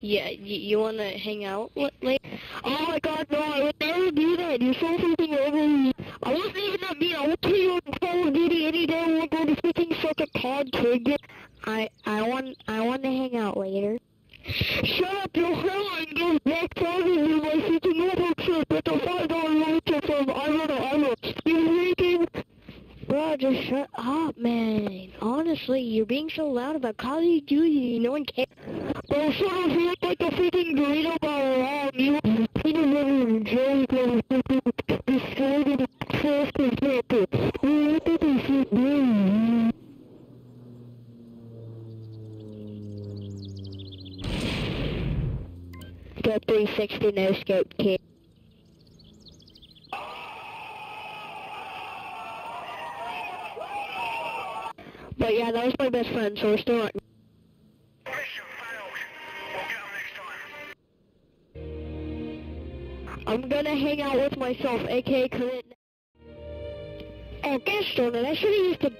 Yeah, you, you want to hang out later? Oh my god, no, I would never do that. You're so freaking over. I wasn't even that mean. I would play you on Call of Duty any day. I would go to freaking fucking pod, kid. I I want I want to hang out later. Shut up, you your hairline goes back probably my freaking mobile trip with the five dollar voucher from Ira to Ira. You freaking Bro, just shut up, man. Honestly, you're being so loud about Call of Duty. No one cares. Up, you freaking around. Um, you shit do? Got 360 no scope kid. But yeah, that was my best friend, so we're still on. Mission failed. We'll get 'em next time. I'm gonna hang out with myself, aka Corinne. Oh, gosh darn I should've used the